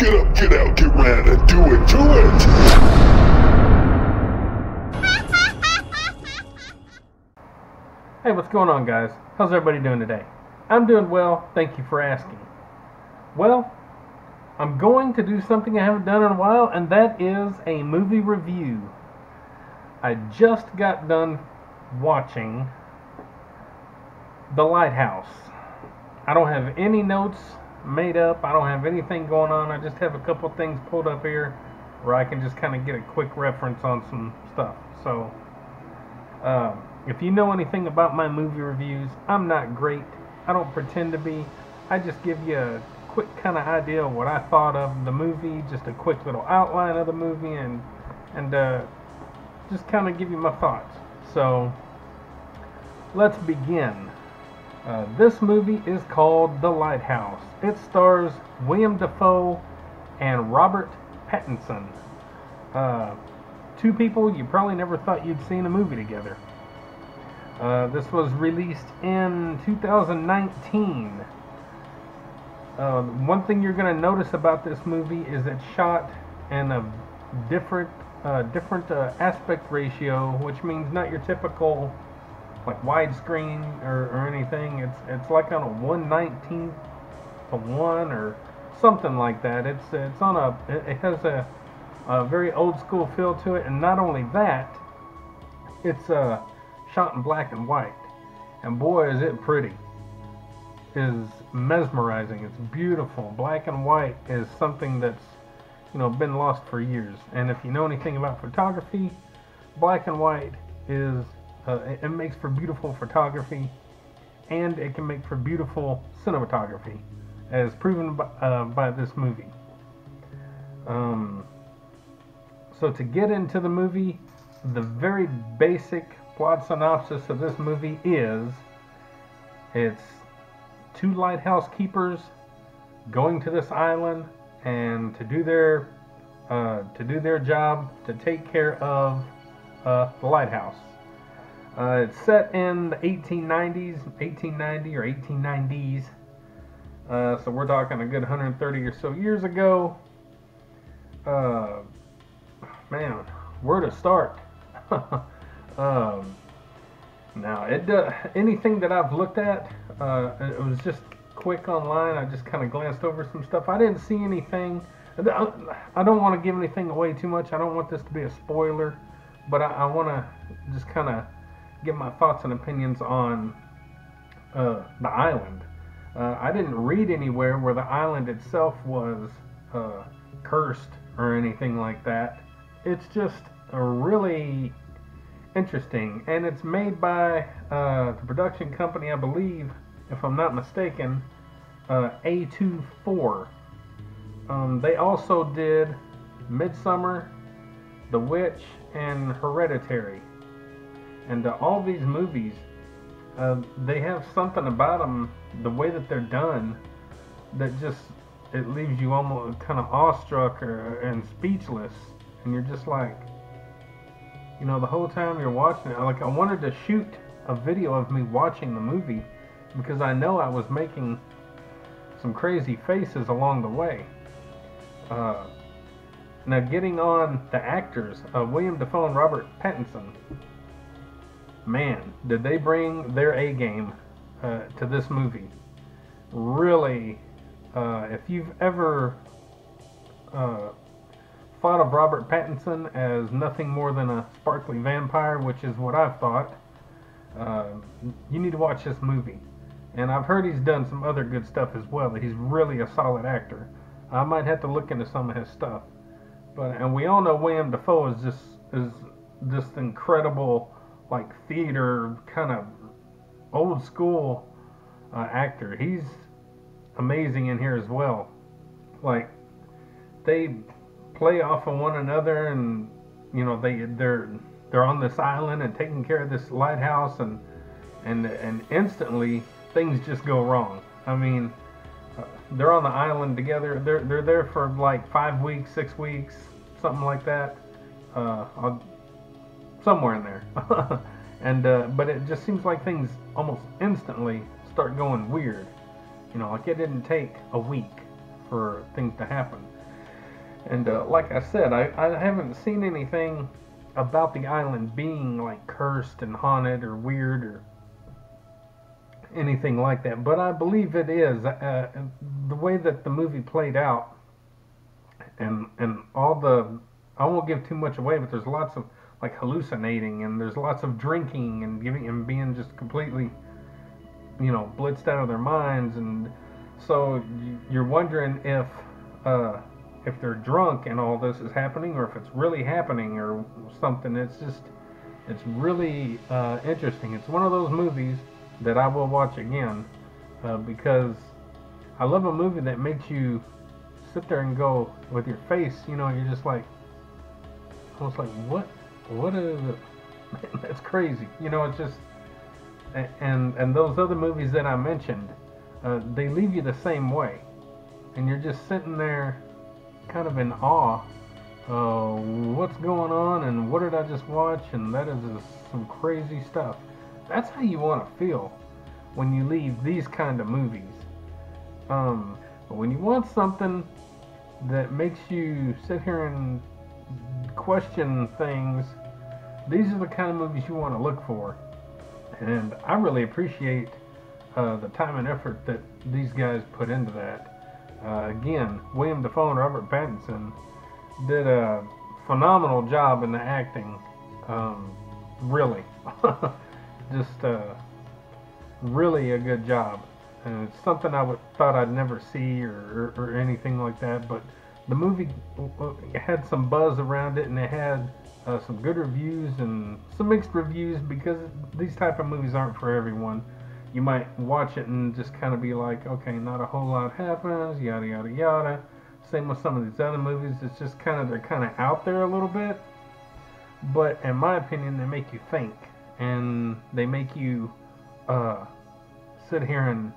Get up, get out, get round, and do it, do it! Hey, what's going on, guys? How's everybody doing today? I'm doing well, thank you for asking. Well, I'm going to do something I haven't done in a while, and that is a movie review. I just got done watching The Lighthouse. I don't have any notes made up, I don't have anything going on, I just have a couple things pulled up here where I can just kind of get a quick reference on some stuff. So, um, if you know anything about my movie reviews, I'm not great. I don't pretend to be. I just give you a quick kind of idea of what I thought of the movie, just a quick little outline of the movie, and and uh, just kind of give you my thoughts. So let's begin. Uh, this movie is called The Lighthouse. It stars William Dafoe and Robert Pattinson. Uh, two people you probably never thought you'd seen a movie together. Uh, this was released in 2019. Uh, one thing you're going to notice about this movie is it's shot in a different, uh, different uh, aspect ratio, which means not your typical like widescreen or, or anything. It's it's like on a 119 to one or something like that. It's it's on a it, it has a, a very old school feel to it, and not only that, it's uh shot in black and white. And boy, is it pretty. Is mesmerizing. It's beautiful. Black and white is something that's, you know, been lost for years. And if you know anything about photography, black and white is, uh, it, it makes for beautiful photography and it can make for beautiful cinematography, as proven by, uh, by this movie. Um, so to get into the movie, the very basic plot synopsis of this movie is it's two lighthouse keepers going to this island and to do their uh, to do their job to take care of uh, the lighthouse. Uh, it's set in the 1890s, 1890 or 1890s. Uh, so we're talking a good 130 or so years ago. Uh, man, where to start? Um, now, it uh, anything that I've looked at, uh, it was just quick online. I just kind of glanced over some stuff. I didn't see anything. I don't want to give anything away too much. I don't want this to be a spoiler, but I, I want to just kind of give my thoughts and opinions on uh, the island. Uh, I didn't read anywhere where the island itself was uh, cursed or anything like that. It's just a really interesting. And it's made by uh, the production company, I believe, if I'm not mistaken, uh, A24. Um, they also did Midsommar, The Witch, and Hereditary. And uh, all these movies, uh, they have something about them, the way that they're done, that just it leaves you almost kind of awestruck or, and speechless. And you're just like, you know, the whole time you're watching it, like I wanted to shoot a video of me watching the movie because I know I was making some crazy faces along the way. Uh, now, getting on the actors, uh, William Dafoe and Robert Pattinson, man, did they bring their A game uh, to this movie. Really, uh, if you've ever uh, thought of Robert Pattinson as nothing more than a sparkly vampire, which is what I've thought, uh, you need to watch this movie. And I've heard he's done some other good stuff as well. He's really a solid actor. I might have to look into some of his stuff. But and we all know William Dafoe is just is this incredible like theater kind of old school uh, actor. He's amazing in here as well. Like they play off of one another, and you know they they're they're on this island and taking care of this lighthouse, and and and instantly things just go wrong. I mean, uh, they're on the island together. They're they're there for like five weeks, six weeks, something like that. Uh, I'll, somewhere in there. and uh, but it just seems like things almost instantly start going weird. You know, like it didn't take a week for things to happen. And uh, like I said, I, I haven't seen anything about the island being like cursed and haunted or weird or anything like that. But I believe it is. Uh, the way that the movie played out and and all the I won't give too much away, but there's lots of like hallucinating and there's lots of drinking and giving and being just completely you know blitzed out of their minds and so you're wondering if uh, if they're drunk and all this is happening or if it's really happening or something. It's just it's really uh, interesting. It's one of those movies that I will watch again uh, because I love a movie that makes you sit there and go with your face you know you're just like almost like what what is it? That's crazy. You know it's just and and those other movies that I mentioned uh, they leave you the same way. And you're just sitting there kind of in awe uh, what's going on and what did I just watch? And that is some crazy stuff. That's how you want to feel when you leave these kind of movies. Um, but when you want something that makes you sit here and question things these are the kind of movies you want to look for and I really appreciate uh, the time and effort that these guys put into that. Uh, again, William Dafoe and Robert Pattinson did a phenomenal job in the acting. Um, really, just uh, really a good job. And it's something I would thought I'd never see or, or, or anything like that. But the movie uh, had some buzz around it, and it had uh, some good reviews and some mixed reviews because these type of movies aren't for everyone. You might watch it and just kind of be like, okay, not a whole lot happens, yada yada yada. Same with some of these other movies. It's just kind of they're kind of out there a little bit, but in my opinion, they make you think and they make you uh, sit here and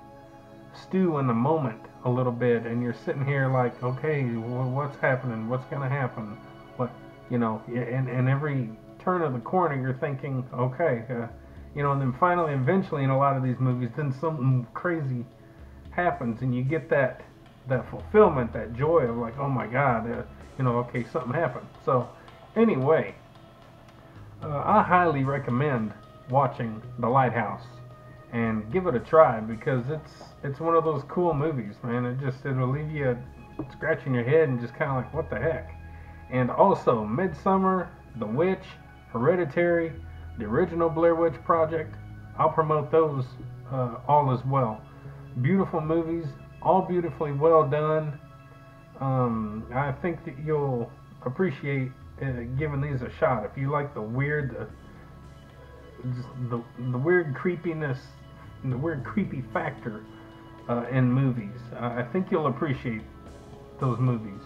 stew in the moment a little bit, and you're sitting here like, okay, what's happening? What's gonna happen? What you know, and, and every turn of the corner you're thinking, okay, uh, you know, and then finally, eventually, in a lot of these movies, then something crazy happens, and you get that that fulfillment, that joy of like, oh my God, uh, you know, okay, something happened. So, anyway, uh, I highly recommend watching The Lighthouse and give it a try because it's it's one of those cool movies, man. It just it'll leave you scratching your head and just kind of like, what the heck and also Midsommar, The Witch, Hereditary, the original Blair Witch Project. I'll promote those uh, all as well. Beautiful movies, all beautifully well done. Um, I think that you'll appreciate uh, giving these a shot. If you like the weird, the, the, the weird creepiness, the weird creepy factor uh, in movies, I think you'll appreciate those movies.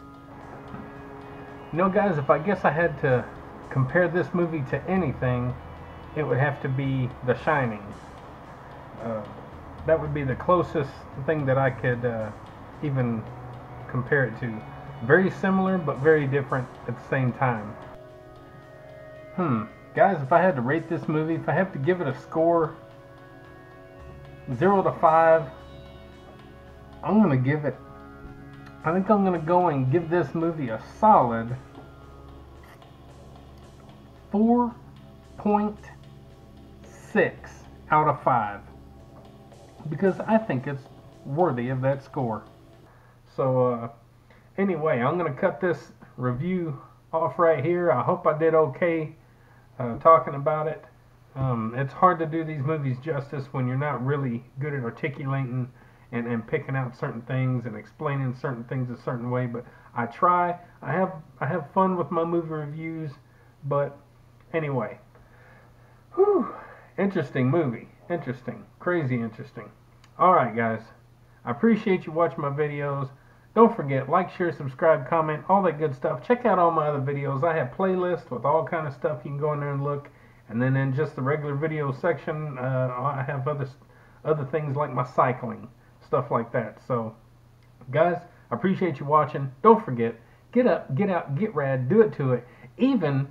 You know, guys, if I guess I had to compare this movie to anything, it would have to be The Shining. Uh, that would be the closest thing that I could uh, even compare it to. Very similar, but very different at the same time. Hmm. Guys, if I had to rate this movie, if I have to give it a score, 0 to 5, I'm going to give it I think I'm going to go and give this movie a solid 4.6 out of 5 because I think it's worthy of that score. So uh, anyway, I'm going to cut this review off right here. I hope I did okay uh, talking about it. Um, it's hard to do these movies justice when you're not really good at articulating and, and picking out certain things and explaining certain things a certain way. But I try. I have I have fun with my movie reviews. But anyway, whew, interesting movie. Interesting, crazy interesting. All right, guys. I appreciate you watching my videos. Don't forget, like, share, subscribe, comment, all that good stuff. Check out all my other videos. I have playlists with all kind of stuff. You can go in there and look. And then in just the regular video section, uh, I have other other things like my cycling stuff like that. So, guys, I appreciate you watching. Don't forget, get up, get out, get rad, do it to it. Even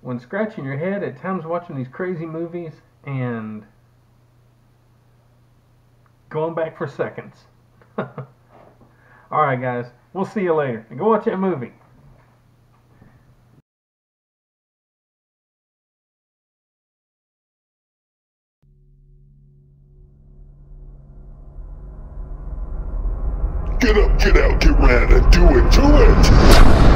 when scratching your head at times watching these crazy movies and going back for seconds. All right, guys. We'll see you later. Go watch that movie. Get up, get out, get ran, and do it, do it!